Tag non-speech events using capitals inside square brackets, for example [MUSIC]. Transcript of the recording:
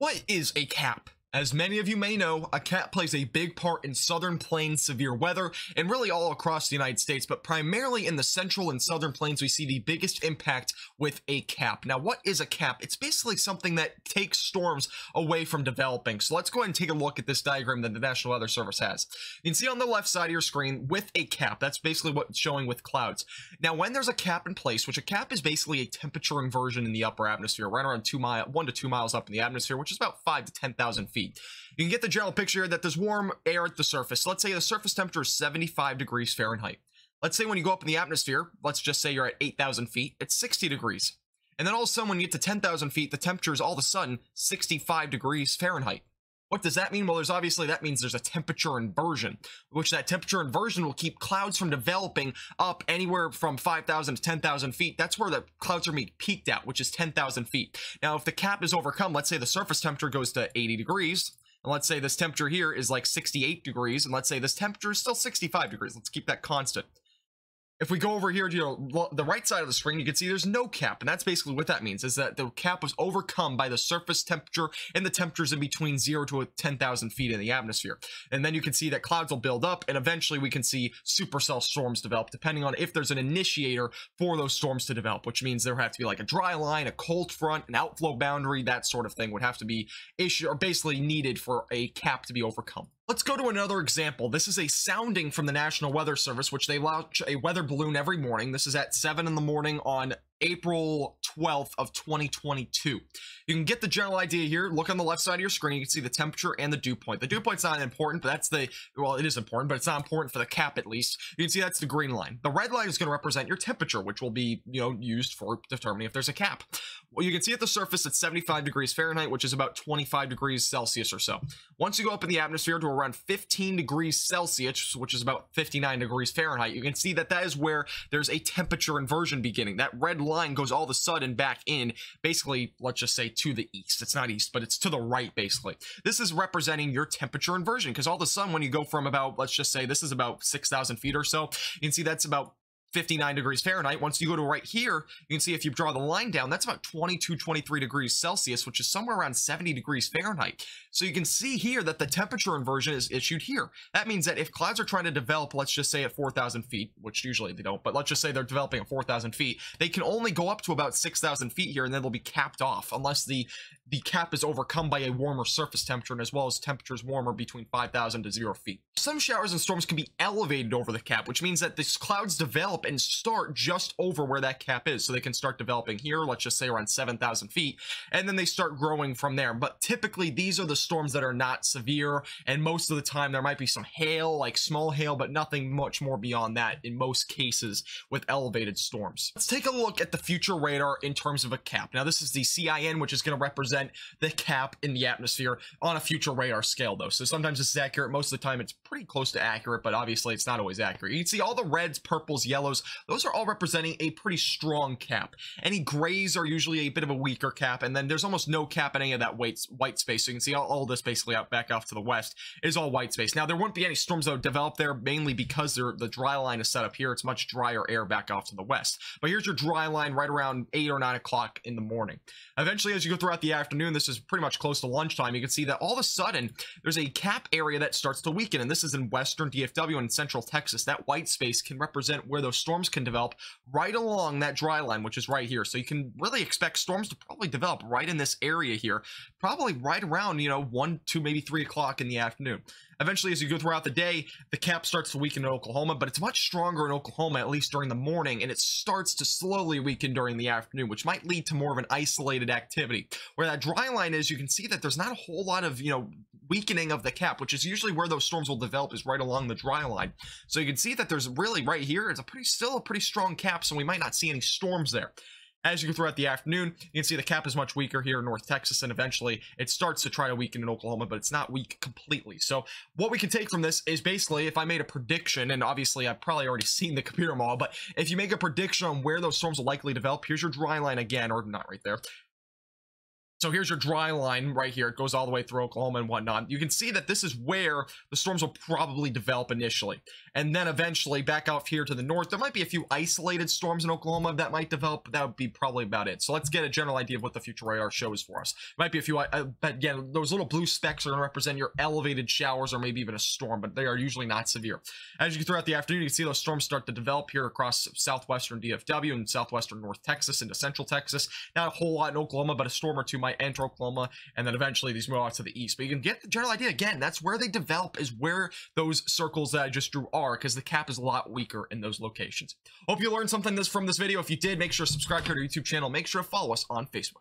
What is a cap? As many of you may know, a cap plays a big part in southern plains severe weather and really all across the United States, but primarily in the central and southern plains, we see the biggest impact with a cap. Now, what is a cap? It's basically something that takes storms away from developing. So let's go ahead and take a look at this diagram that the National Weather Service has. You can see on the left side of your screen with a cap. That's basically what it's showing with clouds. Now, when there's a cap in place, which a cap is basically a temperature inversion in the upper atmosphere, right around two mile, one to two miles up in the atmosphere, which is about five to 10,000 feet feet. You can get the general picture that there's warm air at the surface. let's say the surface temperature is 75 degrees Fahrenheit. Let's say when you go up in the atmosphere, let's just say you're at 8,000 feet, it's 60 degrees. And then all of a sudden, when you get to 10,000 feet, the temperature is all of a sudden 65 degrees Fahrenheit. What does that mean? Well, there's obviously that means there's a temperature inversion, which that temperature inversion will keep clouds from developing up anywhere from 5,000 to 10,000 feet. That's where the clouds are being peaked at, which is 10,000 feet. Now, if the cap is overcome, let's say the surface temperature goes to 80 degrees, and let's say this temperature here is like 68 degrees, and let's say this temperature is still 65 degrees. Let's keep that constant. If we go over here to you know, the right side of the screen, you can see there's no cap. And that's basically what that means, is that the cap was overcome by the surface temperature and the temperatures in between 0 to 10,000 feet in the atmosphere. And then you can see that clouds will build up, and eventually we can see supercell storms develop, depending on if there's an initiator for those storms to develop, which means there have to be like a dry line, a cold front, an outflow boundary, that sort of thing would have to be issued or basically needed for a cap to be overcome. Let's go to another example. This is a sounding from the National Weather Service, which they launch a weather balloon every morning. This is at 7 in the morning on April 12th of 2022. You can get the general idea here. Look on the left side of your screen. You can see the temperature and the dew point. The dew point's not important, but that's the, well, it is important, but it's not important for the cap at least. You can see that's the green line. The red line is going to represent your temperature, which will be, you know, used for determining if there's a cap. Well, you can see at the surface it's 75 degrees Fahrenheit, which is about 25 degrees Celsius or so. Once you go up in the atmosphere to around 15 degrees Celsius, which is about 59 degrees Fahrenheit, you can see that that is where there's a temperature inversion beginning. That red line goes all of a sudden back in, basically, let's just say to the east. It's not east, but it's to the right, basically. This is representing your temperature inversion, because all of a sudden, when you go from about, let's just say this is about 6,000 feet or so, you can see that's about 59 degrees Fahrenheit. Once you go to right here, you can see if you draw the line down, that's about 22, 23 degrees Celsius, which is somewhere around 70 degrees Fahrenheit. So you can see here that the temperature inversion is issued here. That means that if clouds are trying to develop, let's just say at 4,000 feet, which usually they don't, but let's just say they're developing at 4,000 feet, they can only go up to about 6,000 feet here and then they'll be capped off unless the, the cap is overcome by a warmer surface temperature and as well as temperatures warmer between 5,000 to 0 feet. Some showers and storms can be elevated over the cap, which means that these clouds develop and start just over where that cap is. So they can start developing here, let's just say around 7,000 feet, and then they start growing from there. But typically, these are the storms that are not severe, and most of the time there might be some hail, like small hail, but nothing much more beyond that in most cases with elevated storms. Let's take a look at the future radar in terms of a cap. Now, this is the CIN, which is going to represent the cap in the atmosphere on a future radar scale, though. So sometimes this is accurate. Most of the time, it's pretty close to accurate, but obviously it's not always accurate. You can see all the reds, purples, yellows. Those are all representing a pretty strong cap. Any grays are usually a bit of a weaker cap, and then there's almost no cap in any of that white, white space. So you can see all, all this basically out back off to the west is all white space. Now, there wouldn't be any storms that would develop there, mainly because the dry line is set up here. It's much drier air back off to the west. But here's your dry line right around 8 or 9 o'clock in the morning. Eventually, as you go throughout the afternoon, this is pretty much close to lunchtime, you can see that all of a sudden, there's a cap area that starts to weaken, and this is in western DFW and central Texas. That white space can represent where those storms can develop right along that dry line, which is right here. So you can really expect storms to probably develop right in this area here, probably right around, you know, 1, 2, maybe 3 o'clock in the afternoon. Eventually, as you go throughout the day, the cap starts to weaken in Oklahoma, but it's much stronger in Oklahoma, at least during the morning, and it starts to slowly weaken during the afternoon, which might lead to more of an isolated activity. Where that dry line is, you can see that there's not a whole lot of, you know, weakening of the cap, which is usually where those storms will develop is right along the dry line. So you can see that there's really right here, it's a pretty still a pretty strong cap, so we might not see any storms there. As you go throughout the afternoon, you can see the cap is much weaker here in North Texas, and eventually it starts to try to weaken in Oklahoma, but it's not weak completely. So what we can take from this is basically, if I made a prediction, and obviously I've probably already [LAUGHS] seen the computer model, but if you make a prediction on where those storms will likely develop, here's your dry line again, or not right there. So here's your dry line right here. It goes all the way through Oklahoma and whatnot. You can see that this is where the storms will probably develop initially. And then eventually back out here to the north, there might be a few isolated storms in Oklahoma that might develop, but that would be probably about it. So let's get a general idea of what the future radar shows for us. It Might be a few, uh, but again, those little blue specks are going to represent your elevated showers or maybe even a storm, but they are usually not severe. As you get throughout the afternoon, you can see those storms start to develop here across southwestern DFW and southwestern North Texas into central Texas. Not a whole lot in Oklahoma, but a storm or two might enter Oklahoma, and then eventually these move out to the east. But you can get the general idea. Again, that's where they develop, is where those circles that I just drew are, because the cap is a lot weaker in those locations. Hope you learned something this from this video. If you did, make sure to subscribe to our YouTube channel. Make sure to follow us on Facebook.